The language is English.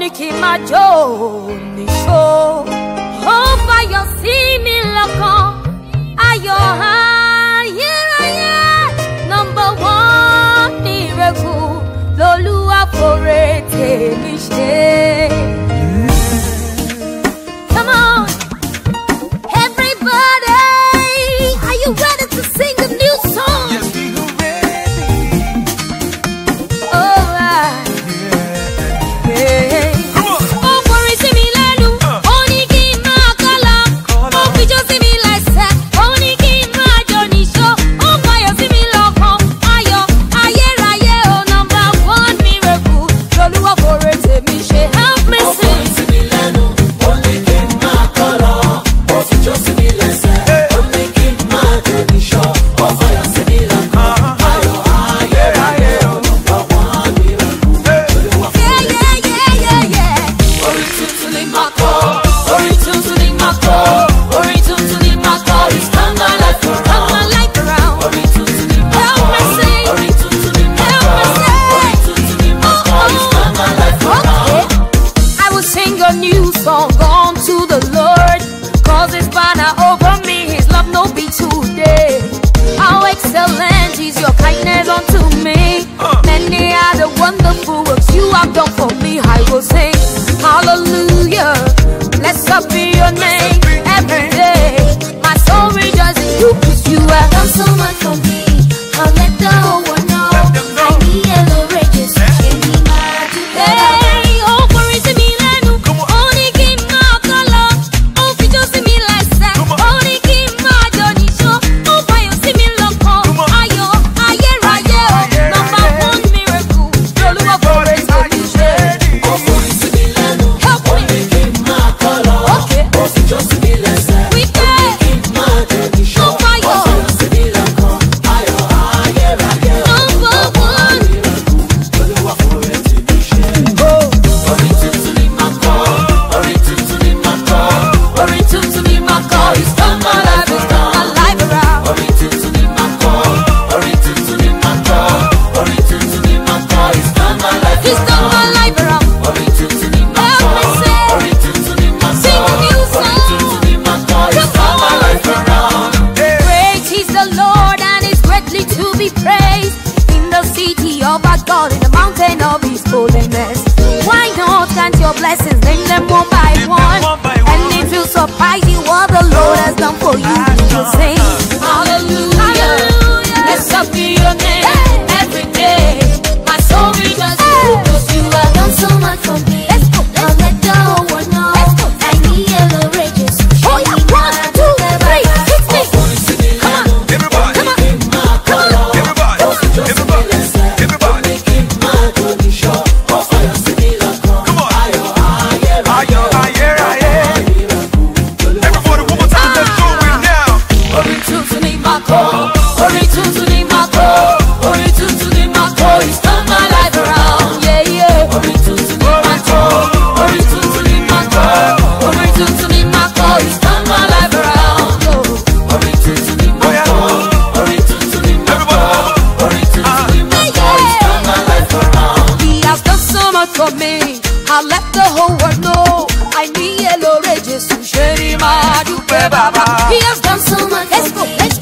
ní kí n máa jó níṣó. ó fayọ̀ sí mi lọ́kàn ayọ̀ ayérayé nọ́mbà wọ́n ní ìrẹ́kù lolúwa fòrè tèmi ṣe. a new song unto the Lord. Cause his banner over me, his love no be today. How excellent is your kindness unto me. Many are the wonderful works you have done for me. I will sing hallelujah. Blessed up be your name every day. My soul rejoices you, cause you have done so much for me. blessings, They them one of me. I let the whole world know. I need a Lord Jesus. Sheri Maju Baba He has done so much Let's go, let's go